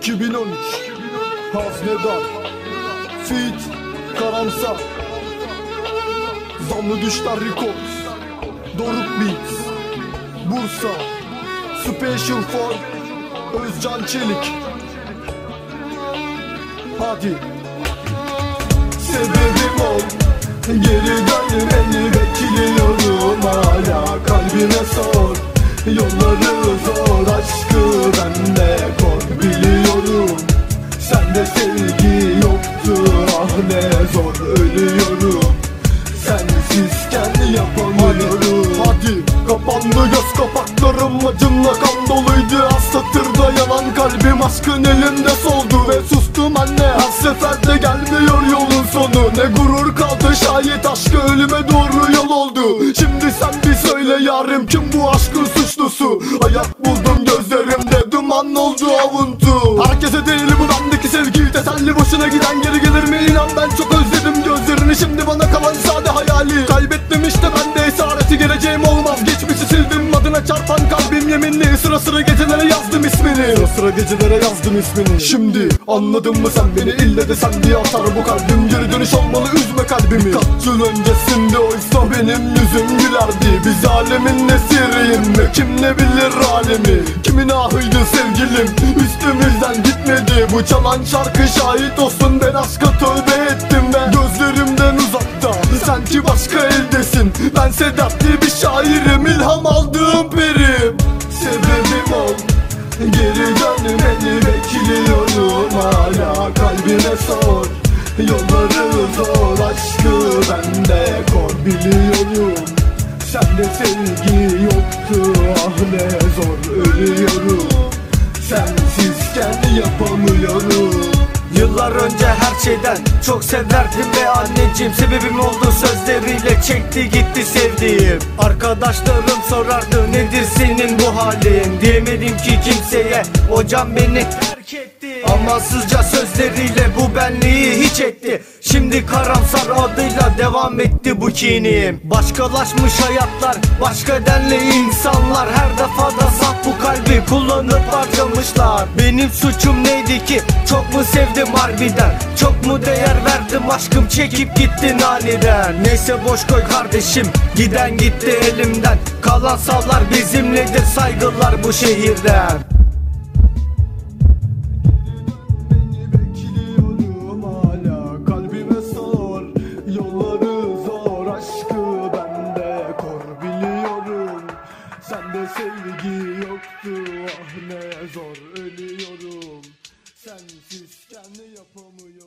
2013 Haznedar. Fit. Karamsar. Zamlı Düşler Records Doruk Beats. Bursa. Special for Özcan Çelik. Hadi. Sebebim ol Geri dönmeni bekliyorum. Hala Kalbime sor. Yolları zor ne zor ölüyorum. Sensizken yapamıyorum. Hadi kapandı göz kapaklarım acımla kan doluydu. Az satırda yalan kalbim aşkın elimde soldu. Ve sustum anne her seferde gelmiyor yolun sonu. Ne gurur kaldı şayet aşkı ölüme doğru yol oldu. Şimdi sen bir söyle yarim kim bu aşkın suçlusu? Hayat buldum gözlerimde duman oldu avuntu. Herkese değil bu bendeki sevgi teselli boşuna giden geri gelir mi inan ben çok özledim gözlerini. Şimdi bana kalan sade hayali. Kaybettim işte ben de esareti. Geleceğim olmaz. Geçmişi sildim. Adına çarpan yeminli Sıra sıra gecelere yazdım ismini. Sıra sıra gecelere yazdım ismini. Şimdi anladın mı sen beni? İlle de sen diye atar bu kalbim. Geri dönüş olmalı üzme kalbimi. Kaç yıl öncesinde oysa benim yüzüm gülerdi. Biz alemin nesiriyim mi kim ne bilir halimi. Kimin ahıydı sevgilim? Üstümüzden gitmedi. Bu çalan şarkı şahit olsun. Ben aşka tövbe ettim ben Gözlerimden uzakta. Sanki başka eldesin Geri dönmeni bekliyorum hala kalbine sor. Yolları zor aşkı bende kor. Biliyorum Sende sevgi yoktu ah ne zor. Ölüyorum Sensizken yapamıyorum Yıllar önce her şeyden çok severdim ve anneciğim Sebebim oldu sözleriyle çekti gitti sevdiğim. Arkadaşlarım sorardı nedir senin bu halin? Diyemedim ki kimseye hocam beni terk etti. Amansızca sözleriyle bu benliği hiç etti Şimdi karamsar adıyla devam etti bu kinim. Başkalaşmış hayatlar başka denli insanlar. Her defada saf bu kalbi kullanıp harcamışlar. Benim suçum neydi ki? Çok mu sevdim harbiden? Çok mu değer verdim aşkım? Çekip gittin aniden Neyse boş koy kardeşim giden gitti elimden. Kalan sallar bizimledir saygılar bu şehirden Sende sevgi yoktu ah ne zor ölüyorum. Sensizken yapamıyorum